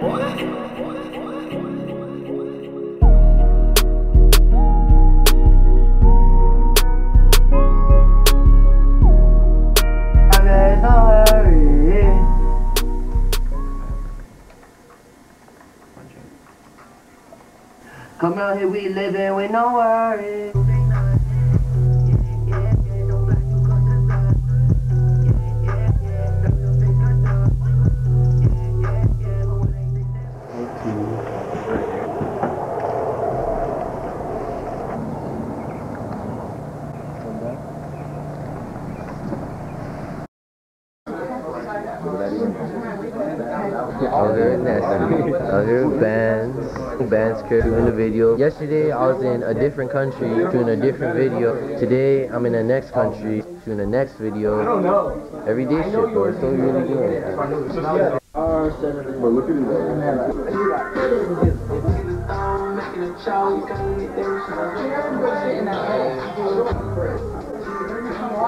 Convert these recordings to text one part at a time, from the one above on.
Come out here, we living with no worries. Other Nessie, other bands, bands in the video. Yesterday I was in a different country doing a different video. Today I'm in the next country doing the next video. I don't know. Everyday shit, bro. So really good. But look at it.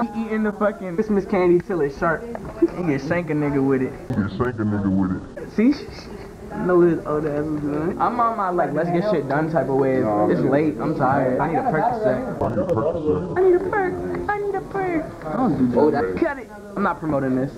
He eating the fucking Christmas candy till it's sharp. And get shank a nigga with it. You shank a nigga with it. See? I know what his old ass was doing. I'm on my like let's get shit done type of wave. It's late. I'm tired. I need a Percocet. I need a Percocet. I need a perk. I need a perk. I don't do that. Oh, Cut it. I'm not promoting this.